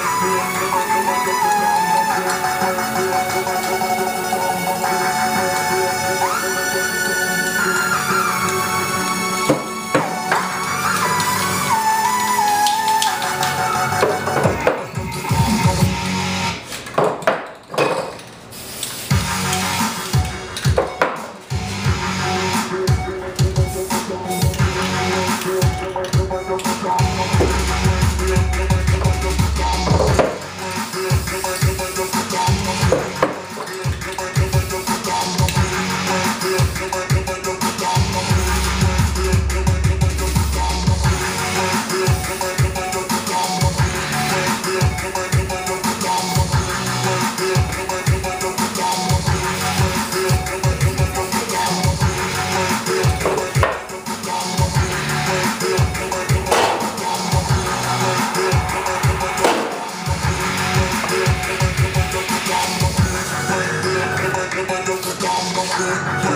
Música good.